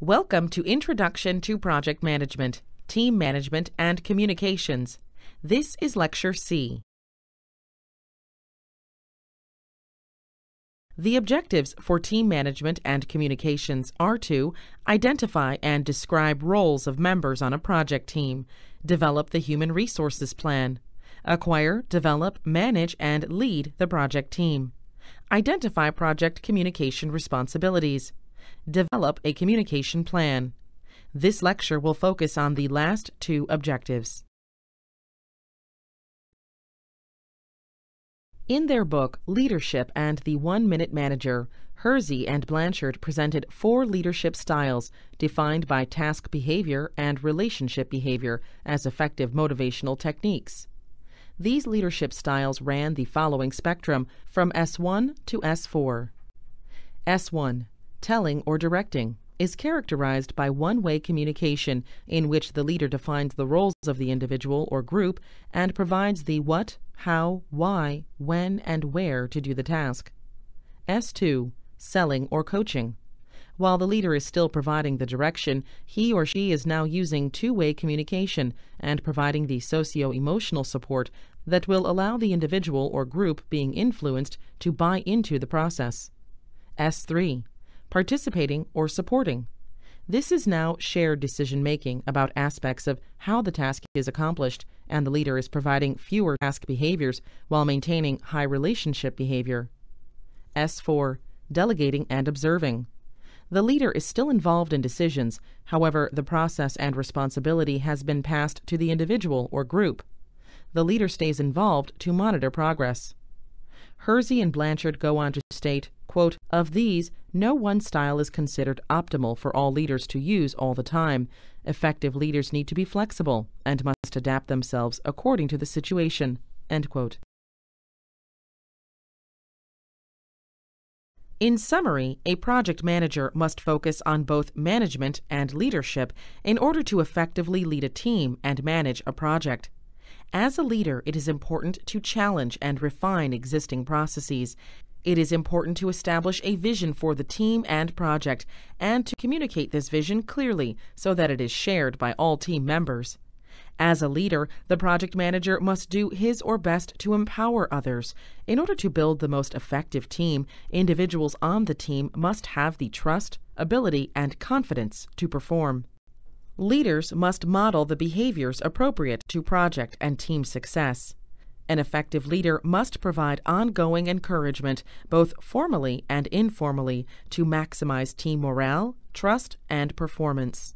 Welcome to Introduction to Project Management, Team Management, and Communications. This is Lecture C. The objectives for team management and communications are to identify and describe roles of members on a project team, develop the human resources plan, acquire, develop, manage, and lead the project team, identify project communication responsibilities, develop a communication plan. This lecture will focus on the last two objectives. In their book Leadership and the One Minute Manager, Hersey and Blanchard presented four leadership styles defined by task behavior and relationship behavior as effective motivational techniques. These leadership styles ran the following spectrum from S1 to S4. S1 Telling or directing is characterized by one way communication in which the leader defines the roles of the individual or group and provides the what, how, why, when, and where to do the task. S2 Selling or coaching. While the leader is still providing the direction, he or she is now using two way communication and providing the socio emotional support that will allow the individual or group being influenced to buy into the process. S3 Participating or supporting. This is now shared decision making about aspects of how the task is accomplished, and the leader is providing fewer task behaviors while maintaining high relationship behavior. S4 Delegating and observing. The leader is still involved in decisions, however, the process and responsibility has been passed to the individual or group. The leader stays involved to monitor progress. Hersey and Blanchard go on to state, quote, Of these, no one style is considered optimal for all leaders to use all the time. Effective leaders need to be flexible and must adapt themselves according to the situation. End quote. In summary, a project manager must focus on both management and leadership in order to effectively lead a team and manage a project. As a leader, it is important to challenge and refine existing processes. It is important to establish a vision for the team and project and to communicate this vision clearly so that it is shared by all team members. As a leader, the project manager must do his or best to empower others. In order to build the most effective team, individuals on the team must have the trust, ability, and confidence to perform. Leaders must model the behaviors appropriate to project and team success. An effective leader must provide ongoing encouragement, both formally and informally, to maximize team morale, trust, and performance.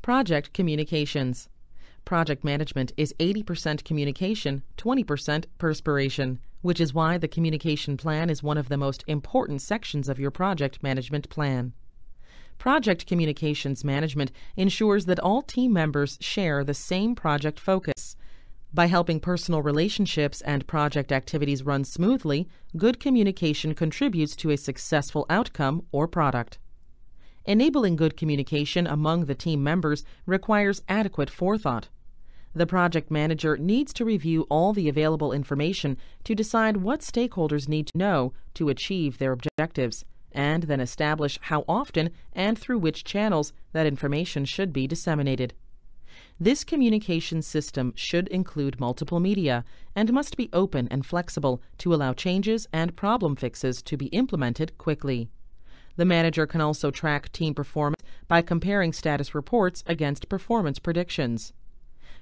Project Communications Project management is 80% communication, 20% perspiration, which is why the communication plan is one of the most important sections of your project management plan. Project communications management ensures that all team members share the same project focus. By helping personal relationships and project activities run smoothly, good communication contributes to a successful outcome or product. Enabling good communication among the team members requires adequate forethought. The project manager needs to review all the available information to decide what stakeholders need to know to achieve their objectives, and then establish how often and through which channels that information should be disseminated. This communication system should include multiple media and must be open and flexible to allow changes and problem fixes to be implemented quickly. The manager can also track team performance by comparing status reports against performance predictions.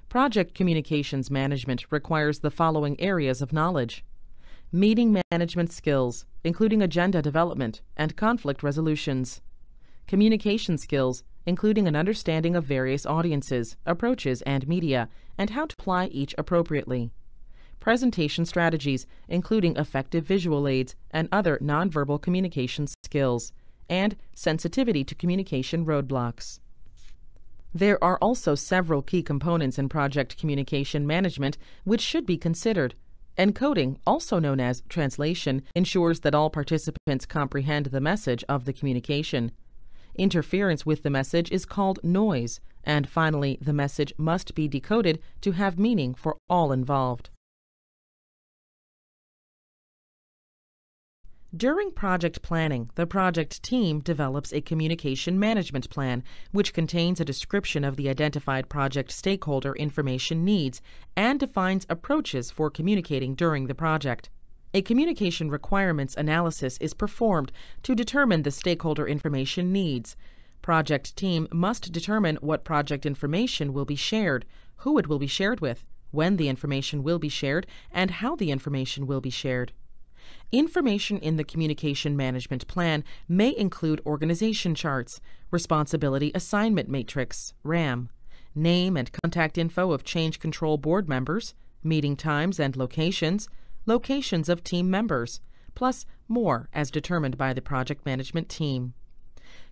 Project communications management requires the following areas of knowledge meeting management skills, including agenda development and conflict resolutions, communication skills, including an understanding of various audiences, approaches, and media, and how to apply each appropriately. Presentation strategies, including effective visual aids and other nonverbal communication skills and sensitivity to communication roadblocks. There are also several key components in project communication management which should be considered. Encoding, also known as translation, ensures that all participants comprehend the message of the communication. Interference with the message is called noise, and finally, the message must be decoded to have meaning for all involved. During project planning, the project team develops a communication management plan, which contains a description of the identified project stakeholder information needs and defines approaches for communicating during the project. A communication requirements analysis is performed to determine the stakeholder information needs. Project team must determine what project information will be shared, who it will be shared with, when the information will be shared, and how the information will be shared. Information in the Communication Management Plan may include organization charts, responsibility assignment matrix, RAM, name and contact info of change control board members, meeting times and locations, locations of team members, plus more as determined by the project management team.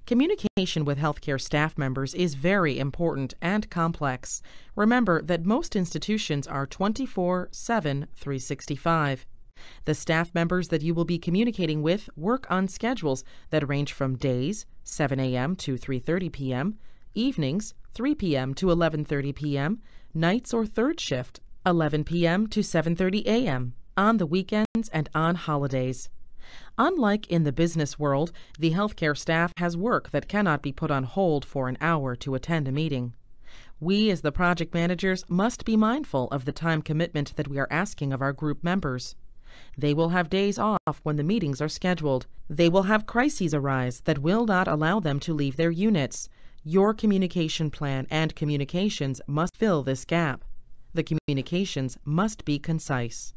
Communication with healthcare staff members is very important and complex. Remember that most institutions are 24 7 365. The staff members that you will be communicating with work on schedules that range from days 7 a.m. to 3:30 p.m., evenings 3 p.m. to 11:30 p.m., nights or third shift 11 p.m. to 7:30 a.m., on the weekends and on holidays. Unlike in the business world, the healthcare staff has work that cannot be put on hold for an hour to attend a meeting. We, as the project managers, must be mindful of the time commitment that we are asking of our group members. They will have days off when the meetings are scheduled. They will have crises arise that will not allow them to leave their units. Your communication plan and communications must fill this gap. The communications must be concise.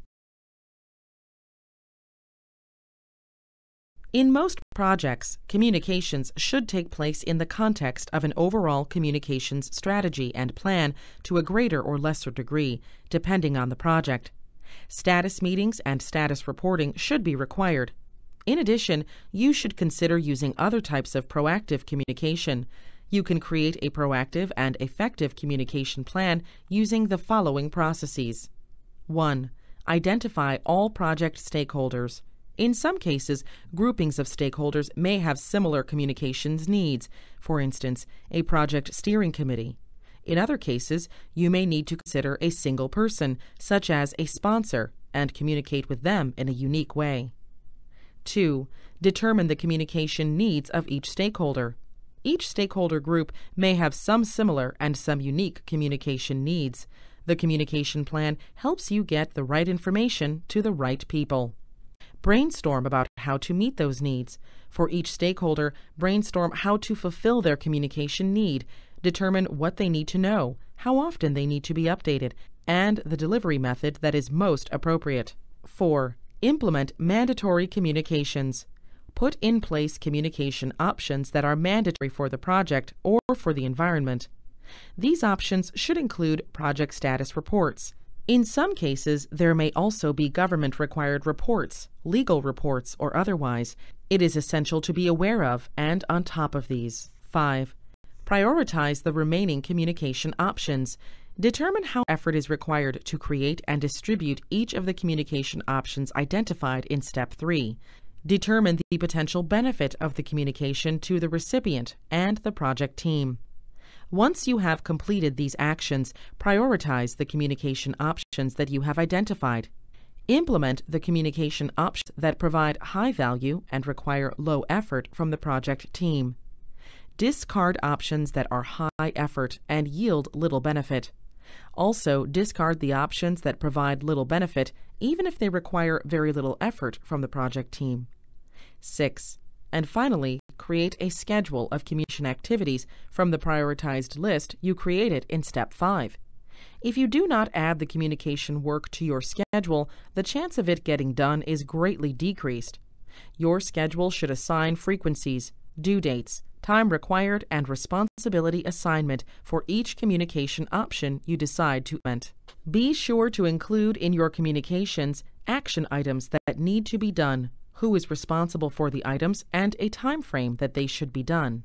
In most projects, communications should take place in the context of an overall communications strategy and plan to a greater or lesser degree, depending on the project. Status meetings and status reporting should be required. In addition, you should consider using other types of proactive communication. You can create a proactive and effective communication plan using the following processes 1. Identify all project stakeholders. In some cases, groupings of stakeholders may have similar communications needs, for instance, a project steering committee. In other cases, you may need to consider a single person, such as a sponsor, and communicate with them in a unique way. 2. Determine the communication needs of each stakeholder. Each stakeholder group may have some similar and some unique communication needs. The communication plan helps you get the right information to the right people. Brainstorm about how to meet those needs. For each stakeholder, brainstorm how to fulfill their communication need, determine what they need to know, how often they need to be updated, and the delivery method that is most appropriate. 4. Implement mandatory communications. Put in place communication options that are mandatory for the project or for the environment. These options should include project status reports, in some cases, there may also be government required reports, legal reports, or otherwise. It is essential to be aware of and on top of these. 5. Prioritize the remaining communication options. Determine how effort is required to create and distribute each of the communication options identified in Step 3. Determine the potential benefit of the communication to the recipient and the project team. Once you have completed these actions, prioritize the communication options that you have identified. Implement the communication options that provide high value and require low effort from the project team. Discard options that are high effort and yield little benefit. Also, discard the options that provide little benefit, even if they require very little effort from the project team. 6. And finally, create a schedule of communication activities from the prioritized list you created in Step 5. If you do not add the communication work to your schedule, the chance of it getting done is greatly decreased. Your schedule should assign frequencies, due dates, time required, and responsibility assignment for each communication option you decide to implement. Be sure to include in your communications action items that need to be done who is responsible for the items, and a time frame that they should be done.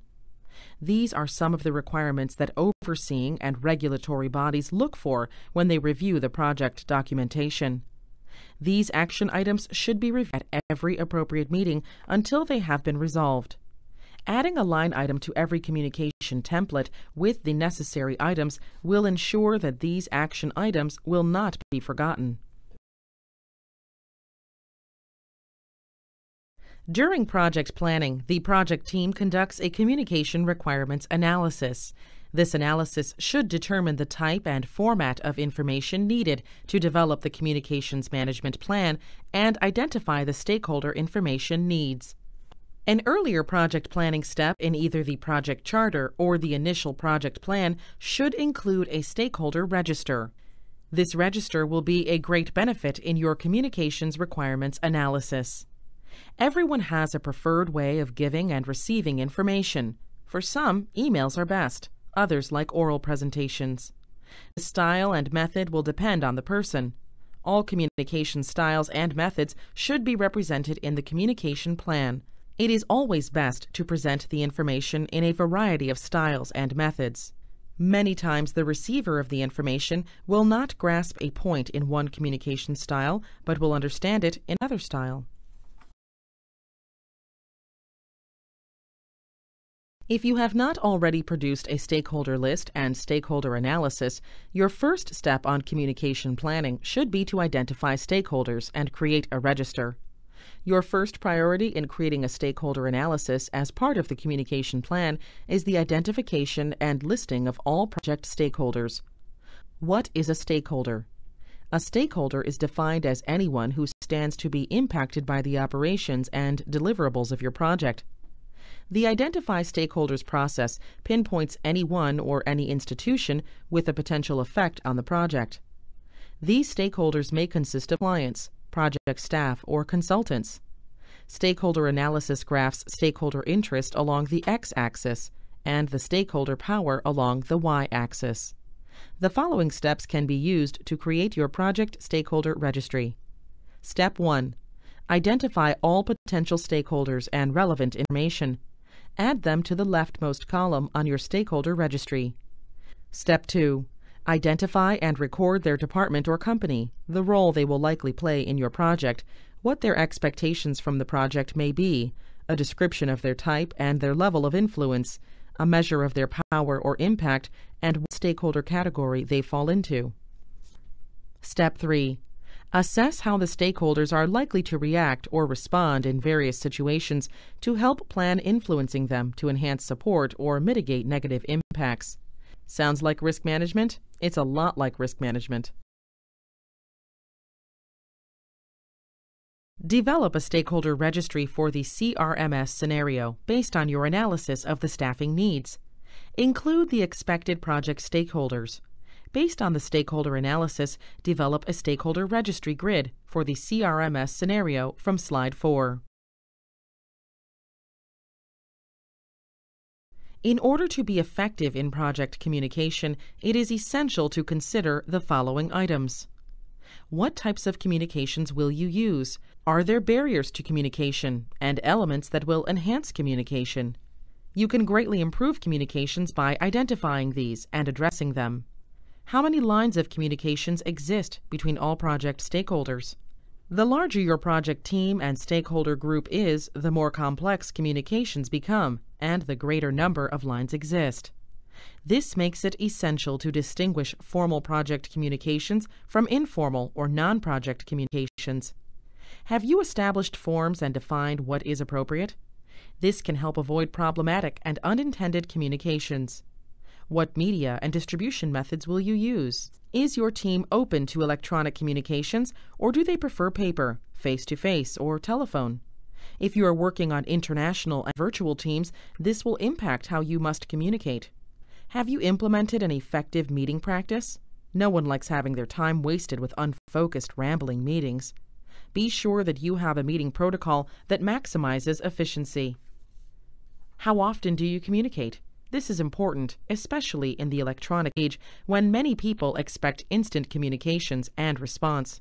These are some of the requirements that overseeing and regulatory bodies look for when they review the project documentation. These action items should be reviewed at every appropriate meeting until they have been resolved. Adding a line item to every communication template with the necessary items will ensure that these action items will not be forgotten. During project planning, the project team conducts a communication requirements analysis. This analysis should determine the type and format of information needed to develop the communications management plan and identify the stakeholder information needs. An earlier project planning step in either the project charter or the initial project plan should include a stakeholder register. This register will be a great benefit in your communications requirements analysis. Everyone has a preferred way of giving and receiving information. For some, emails are best, others like oral presentations. The style and method will depend on the person. All communication styles and methods should be represented in the communication plan. It is always best to present the information in a variety of styles and methods. Many times, the receiver of the information will not grasp a point in one communication style, but will understand it in another style. If you have not already produced a stakeholder list and stakeholder analysis, your first step on communication planning should be to identify stakeholders and create a register. Your first priority in creating a stakeholder analysis as part of the communication plan is the identification and listing of all project stakeholders. What is a stakeholder? A stakeholder is defined as anyone who stands to be impacted by the operations and deliverables of your project. The Identify Stakeholders process pinpoints any one or any institution with a potential effect on the project. These stakeholders may consist of clients, project staff, or consultants. Stakeholder analysis graphs stakeholder interest along the x axis and the stakeholder power along the y axis. The following steps can be used to create your project stakeholder registry. Step 1 Identify all potential stakeholders and relevant information add them to the leftmost column on your stakeholder registry. Step 2. Identify and record their department or company, the role they will likely play in your project, what their expectations from the project may be, a description of their type and their level of influence, a measure of their power or impact, and what stakeholder category they fall into. Step 3. Assess how the stakeholders are likely to react or respond in various situations to help plan influencing them to enhance support or mitigate negative impacts. Sounds like risk management? It's a lot like risk management. Develop a stakeholder registry for the CRMS scenario based on your analysis of the staffing needs. Include the expected project stakeholders, Based on the stakeholder analysis, develop a stakeholder registry grid for the CRMS scenario from Slide 4. In order to be effective in project communication, it is essential to consider the following items. What types of communications will you use? Are there barriers to communication and elements that will enhance communication? You can greatly improve communications by identifying these and addressing them. How many lines of communications exist between all project stakeholders? The larger your project team and stakeholder group is, the more complex communications become, and the greater number of lines exist. This makes it essential to distinguish formal project communications from informal or non project communications. Have you established forms and defined what is appropriate? This can help avoid problematic and unintended communications. What media and distribution methods will you use? Is your team open to electronic communications, or do they prefer paper, face to face, or telephone? If you are working on international and virtual teams, this will impact how you must communicate. Have you implemented an effective meeting practice? No one likes having their time wasted with unfocused, rambling meetings. Be sure that you have a meeting protocol that maximizes efficiency. How often do you communicate? This is important, especially in the electronic age when many people expect instant communications and response.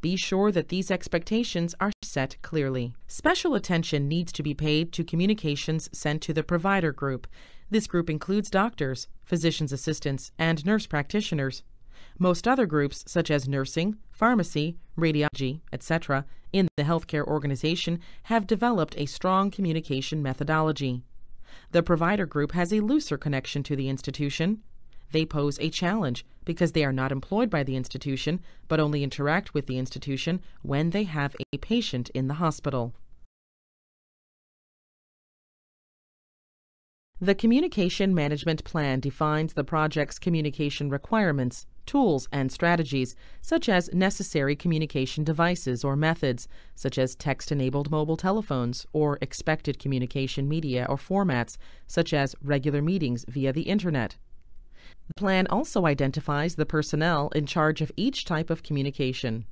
Be sure that these expectations are set clearly. Special attention needs to be paid to communications sent to the provider group. This group includes doctors, physician's assistants, and nurse practitioners. Most other groups, such as nursing, pharmacy, radiology, etc., in the healthcare organization, have developed a strong communication methodology. The provider group has a looser connection to the institution. They pose a challenge because they are not employed by the institution, but only interact with the institution when they have a patient in the hospital. The Communication Management Plan defines the project's communication requirements, tools, and strategies, such as necessary communication devices or methods, such as text enabled mobile telephones, or expected communication media or formats, such as regular meetings via the Internet. The plan also identifies the personnel in charge of each type of communication.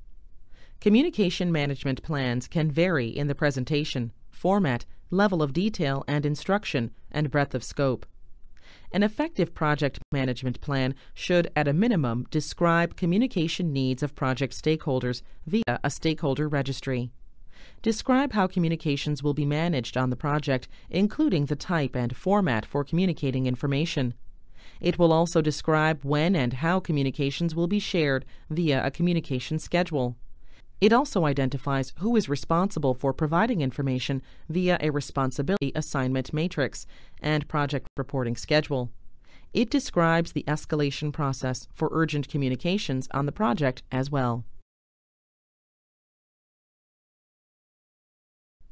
Communication management plans can vary in the presentation, format, level of detail and instruction, and breadth of scope. An effective project management plan should, at a minimum, describe communication needs of project stakeholders via a stakeholder registry. Describe how communications will be managed on the project, including the type and format for communicating information. It will also describe when and how communications will be shared via a communication schedule. It also identifies who is responsible for providing information via a responsibility assignment matrix and project reporting schedule. It describes the escalation process for urgent communications on the project as well.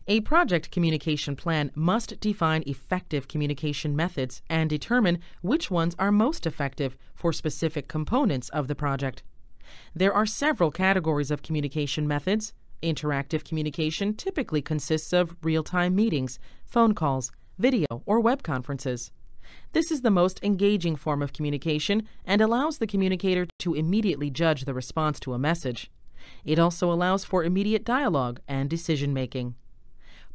A project communication plan must define effective communication methods and determine which ones are most effective for specific components of the project. There are several categories of communication methods. Interactive communication typically consists of real time meetings, phone calls, video, or web conferences. This is the most engaging form of communication and allows the communicator to immediately judge the response to a message. It also allows for immediate dialogue and decision making.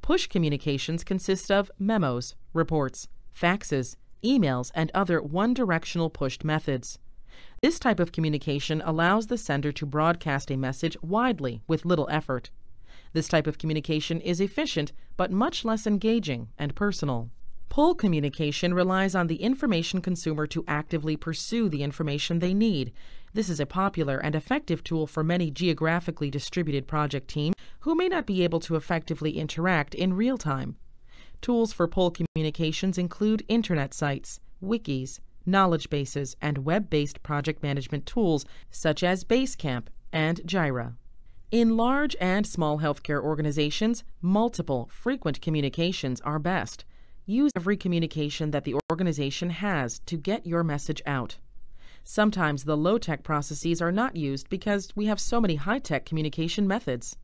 Push communications consist of memos, reports, faxes, emails, and other one directional pushed methods. This type of communication allows the sender to broadcast a message widely with little effort. This type of communication is efficient but much less engaging and personal. Pull communication relies on the information consumer to actively pursue the information they need. This is a popular and effective tool for many geographically distributed project teams who may not be able to effectively interact in real time. Tools for pull communications include internet sites, wikis, knowledge bases, and web based project management tools such as Basecamp and Jira. In large and small healthcare organizations, multiple, frequent communications are best. Use every communication that the organization has to get your message out. Sometimes the low tech processes are not used because we have so many high tech communication methods.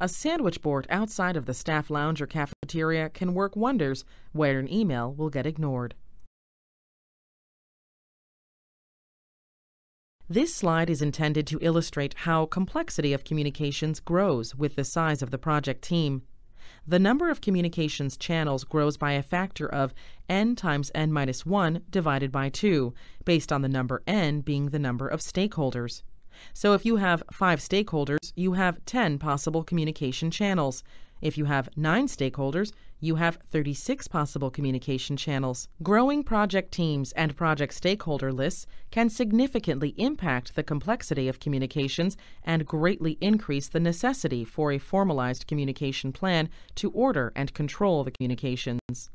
A sandwich board outside of the staff lounge or cafeteria can work wonders where an email will get ignored. This slide is intended to illustrate how complexity of communications grows with the size of the project team. The number of communications channels grows by a factor of n times n minus 1 divided by 2, based on the number n being the number of stakeholders. So if you have 5 stakeholders, you have 10 possible communication channels. If you have 9 stakeholders, you have 36 possible communication channels. Growing project teams and project stakeholder lists can significantly impact the complexity of communications and greatly increase the necessity for a formalized communication plan to order and control the communications.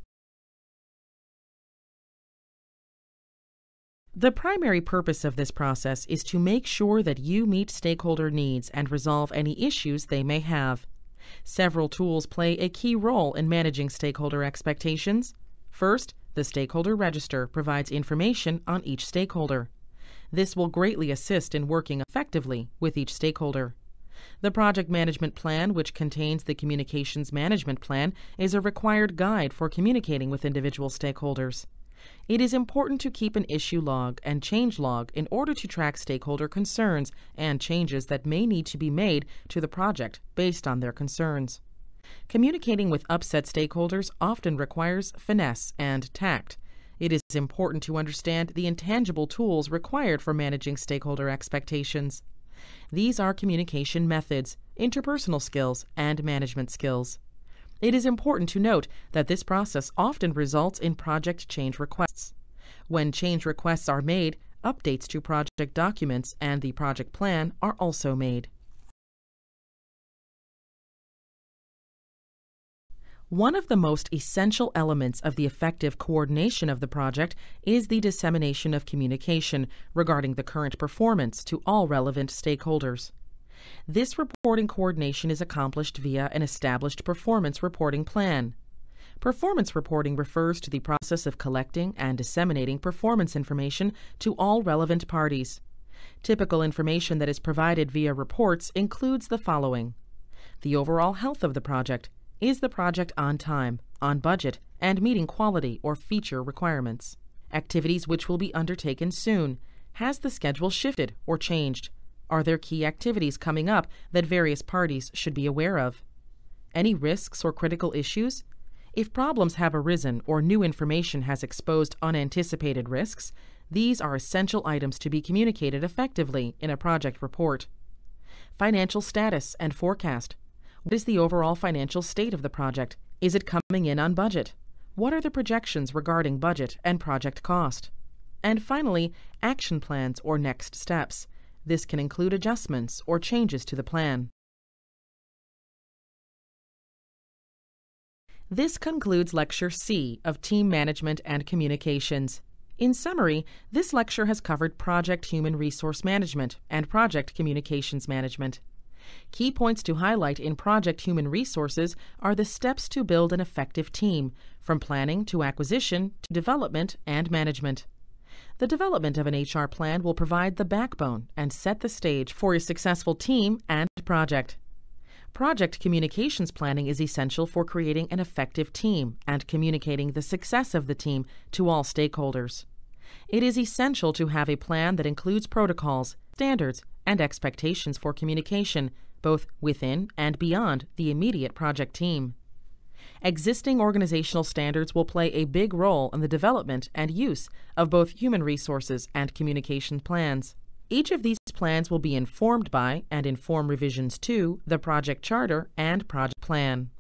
The primary purpose of this process is to make sure that you meet stakeholder needs and resolve any issues they may have. Several tools play a key role in managing stakeholder expectations. First, the Stakeholder Register provides information on each stakeholder. This will greatly assist in working effectively with each stakeholder. The Project Management Plan, which contains the Communications Management Plan, is a required guide for communicating with individual stakeholders. It is important to keep an issue log and change log in order to track stakeholder concerns and changes that may need to be made to the project based on their concerns. Communicating with upset stakeholders often requires finesse and tact. It is important to understand the intangible tools required for managing stakeholder expectations. These are communication methods, interpersonal skills, and management skills. It is important to note that this process often results in project change requests. When change requests are made, updates to project documents and the project plan are also made. One of the most essential elements of the effective coordination of the project is the dissemination of communication regarding the current performance to all relevant stakeholders. This reporting coordination is accomplished via an established performance reporting plan. Performance reporting refers to the process of collecting and disseminating performance information to all relevant parties. Typical information that is provided via reports includes the following the overall health of the project. Is the project on time, on budget, and meeting quality or feature requirements? Activities which will be undertaken soon. Has the schedule shifted or changed? Are there key activities coming up that various parties should be aware of? Any risks or critical issues? If problems have arisen or new information has exposed unanticipated risks, these are essential items to be communicated effectively in a project report. Financial status and forecast. What is the overall financial state of the project? Is it coming in on budget? What are the projections regarding budget and project cost? And finally, action plans or next steps. This can include adjustments or changes to the plan. This concludes Lecture C of Team Management and Communications. In summary, this lecture has covered Project Human Resource Management and Project Communications Management. Key points to highlight in Project Human Resources are the steps to build an effective team, from planning to acquisition to development and management. The development of an HR plan will provide the backbone and set the stage for a successful team and project. Project communications planning is essential for creating an effective team and communicating the success of the team to all stakeholders. It is essential to have a plan that includes protocols, standards, and expectations for communication, both within and beyond the immediate project team. Existing organizational standards will play a big role in the development and use of both human resources and communication plans. Each of these plans will be informed by and inform revisions to the project charter and project plan.